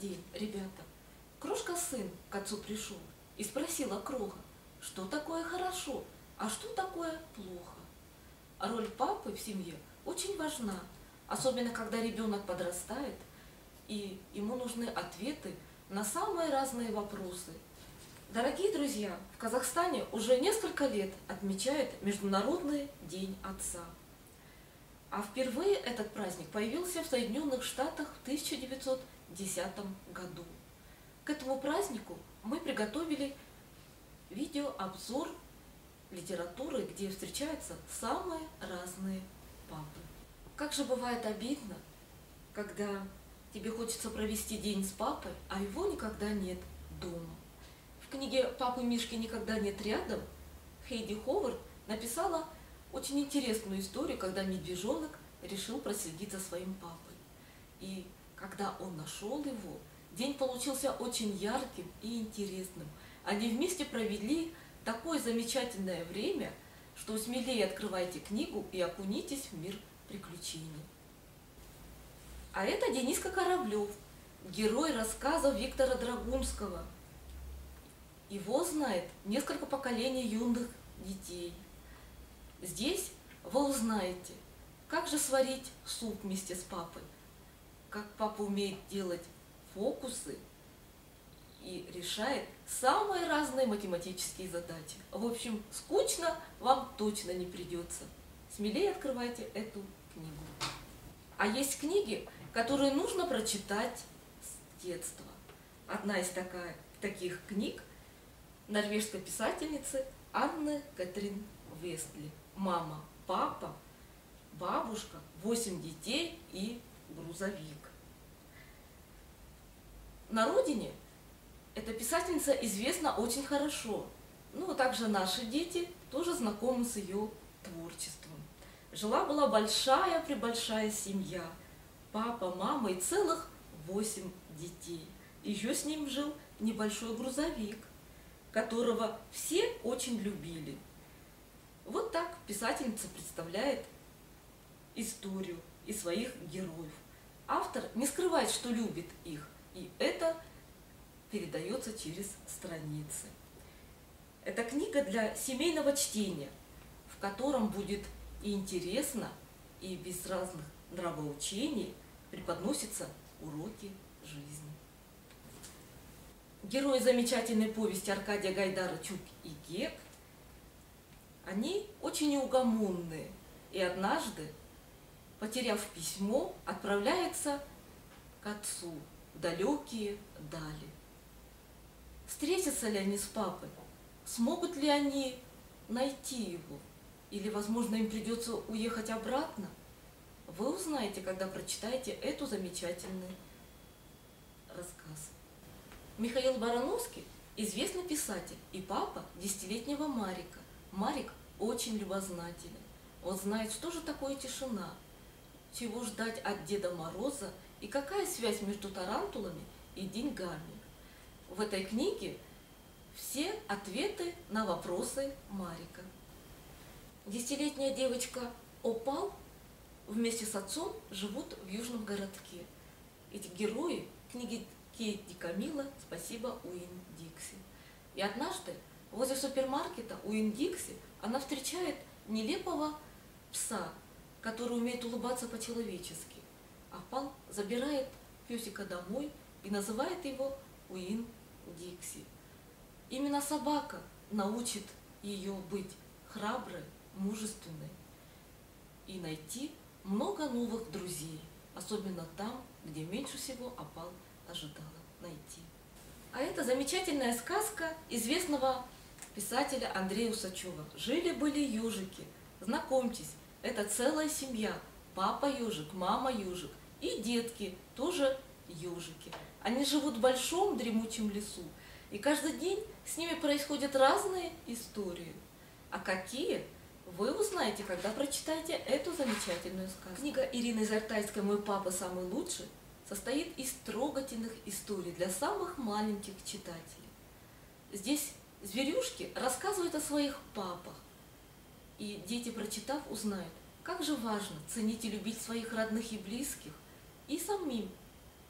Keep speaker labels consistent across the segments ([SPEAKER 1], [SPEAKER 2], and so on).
[SPEAKER 1] день, ребята, крошка-сын к отцу пришел и спросила Кроха, что такое хорошо, а что такое плохо. А роль папы в семье очень важна, особенно когда ребенок подрастает, и ему нужны ответы на самые разные вопросы. Дорогие друзья, в Казахстане уже несколько лет отмечают Международный день отца. А впервые этот праздник появился в Соединенных Штатах в 1910 году. К этому празднику мы приготовили видеообзор литературы, где встречаются самые разные папы. Как же бывает обидно, когда тебе хочется провести день с папой, а его никогда нет дома. В книге «Папы Мишки никогда нет рядом» Хейди Ховард написала очень интересную историю, когда медвежонок решил проследить за своим папой. И когда он нашел его, день получился очень ярким и интересным. Они вместе провели такое замечательное время, что смелее открывайте книгу и окунитесь в мир приключений. А это Дениска Кораблев, герой рассказов Виктора Драгунского. Его знает несколько поколений юных детей. Здесь вы узнаете, как же сварить суп вместе с папой, как папа умеет делать фокусы и решает самые разные математические задачи. В общем, скучно вам точно не придется. Смелее открывайте эту книгу. А есть книги, которые нужно прочитать с детства. Одна из такая, таких книг норвежской писательницы Анны Катрин Вестли. «Мама, папа, бабушка, восемь детей и грузовик». На родине эта писательница известна очень хорошо. Ну, а также наши дети тоже знакомы с ее творчеством. Жила-была большая-пребольшая семья. Папа, мама и целых восемь детей. Еще с ним жил небольшой грузовик, которого все очень любили. Вот так писательница представляет историю и своих героев. Автор не скрывает, что любит их, и это передается через страницы. Это книга для семейного чтения, в котором будет и интересно, и без разных нравоучений преподносятся уроки жизни. Герои замечательной повести Аркадия Гайдара «Чук и Гек» они очень неугомонные, и однажды, потеряв письмо, отправляются к отцу в далекие дали. Встретятся ли они с папой? Смогут ли они найти его? Или, возможно, им придется уехать обратно? Вы узнаете, когда прочитаете эту замечательный рассказ. Михаил Барановский – известный писатель и папа десятилетнего Марика. Марик очень любознательный. Он знает, что же такое тишина, чего ждать от Деда Мороза и какая связь между тарантулами и деньгами. В этой книге все ответы на вопросы Марика. Десятилетняя девочка Опал вместе с отцом живут в южном городке. Эти герои книги Кейти Камила «Спасибо, Уин Дикси». И однажды возле супермаркета Уин Дикси она встречает нелепого пса, который умеет улыбаться по-человечески. А Пал забирает песика домой и называет его Уин Дикси. Именно собака научит ее быть храброй, мужественной и найти много новых друзей, особенно там, где меньше всего опал ожидала найти. А это замечательная сказка известного писателя Андрея Усачева. Жили-были ежики. Знакомьтесь, это целая семья. Папа ежик, мама ежик и детки тоже ежики. Они живут в большом дремучем лесу. И каждый день с ними происходят разные истории. А какие? Вы узнаете, когда прочитаете эту замечательную сказку. Книга Ирины Зартайской «Мой папа самый лучший» состоит из трогательных историй для самых маленьких читателей. Здесь зверюшки рассказывают о своих папах, и дети, прочитав, узнают, как же важно ценить и любить своих родных и близких, и самим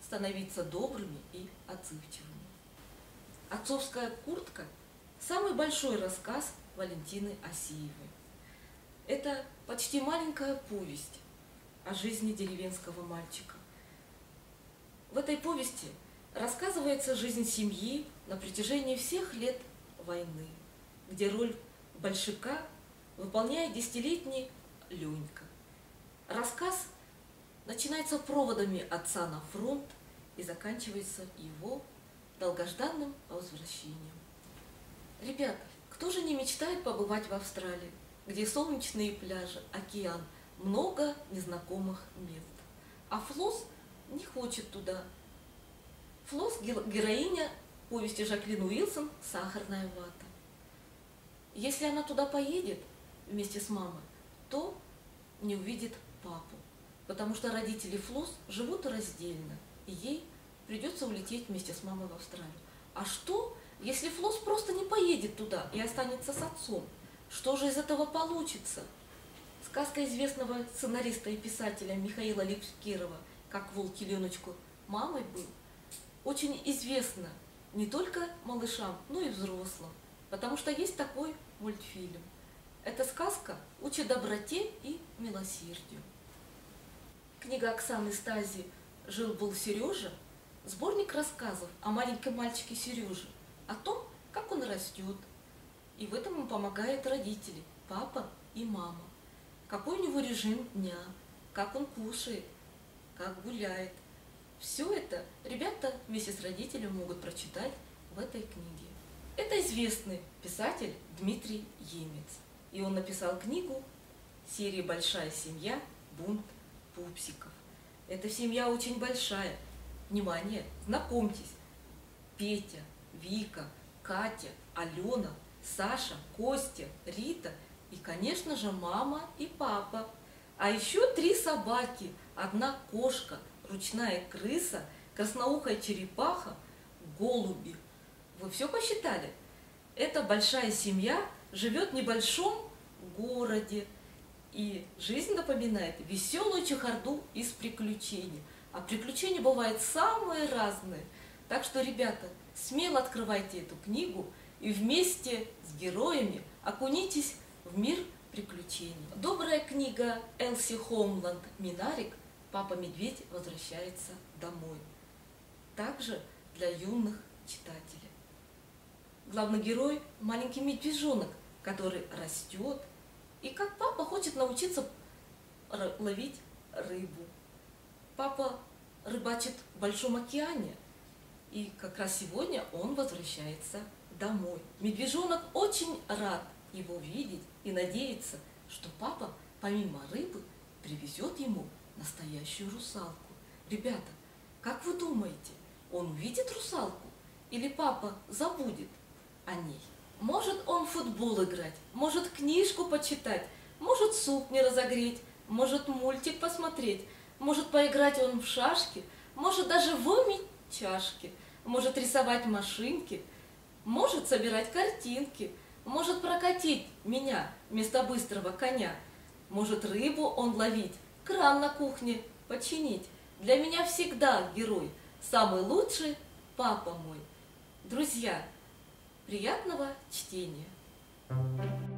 [SPEAKER 1] становиться добрыми и отзывчивыми. «Отцовская куртка» – самый большой рассказ Валентины Осиевой. Это почти маленькая повесть о жизни деревенского мальчика. В этой повести рассказывается жизнь семьи на протяжении всех лет войны, где роль большака выполняет десятилетний Ленька. Рассказ начинается проводами отца на фронт и заканчивается его долгожданным возвращением. Ребята, кто же не мечтает побывать в Австралии, где солнечные пляжи, океан, много незнакомых мест? А Флос не хочет туда. Флос – героиня повести Жаклин Уилсон «Сахарная вата». Если она туда поедет вместе с мамой, то не увидит папу, потому что родители Флос живут раздельно, и ей придется улететь вместе с мамой в Австралию. А что, если Флос просто не поедет туда и останется с отцом? Что же из этого получится? Сказка известного сценариста и писателя Михаила Липскирова «Как волк Леночку мамой был» очень известна не только малышам, но и взрослым, потому что есть такой мультфильм. Эта сказка учит доброте и милосердию. Книга Оксаны Стази «Жил-был Сережа» – сборник рассказов о маленьком мальчике Сереже, о том, как он растет. И в этом ему помогают родители, папа и мама. Какой у него режим дня, как он кушает, как гуляет. Все это ребята вместе с родителями могут прочитать в этой книге. Это известный писатель Дмитрий Емец. И он написал книгу серии «Большая семья. Бунт пупсиков». Эта семья очень большая. Внимание, знакомьтесь. Петя, Вика, Катя, Алена, Саша, Костя, Рита и, конечно же, мама и папа. А еще три собаки, одна кошка, ручная крыса, красноухая черепаха, голуби – вы все посчитали? Эта большая семья живет в небольшом городе, и жизнь напоминает веселую чехарду из приключений. А приключения бывают самые разные. Так что, ребята, смело открывайте эту книгу и вместе с героями окунитесь в мир приключений. Добрая книга Элси Хомланд «Минарик. Папа Медведь возвращается домой». Также для юных читателей главный герой – маленький медвежонок, который растет, и как папа хочет научиться ловить рыбу. Папа рыбачит в Большом океане, и как раз сегодня он возвращается домой. Медвежонок очень рад его видеть и надеется, что папа помимо рыбы привезет ему настоящую русалку. Ребята, как вы думаете, он увидит русалку или папа забудет? о ней. Может он в футбол играть, может книжку почитать, может суп не разогреть, может мультик посмотреть, может поиграть он в шашки, может даже вымыть чашки, может рисовать машинки, может собирать картинки, может прокатить меня вместо быстрого коня, может рыбу он ловить, кран на кухне починить. Для меня всегда герой, самый лучший папа мой. Друзья, Приятного чтения! Thank you.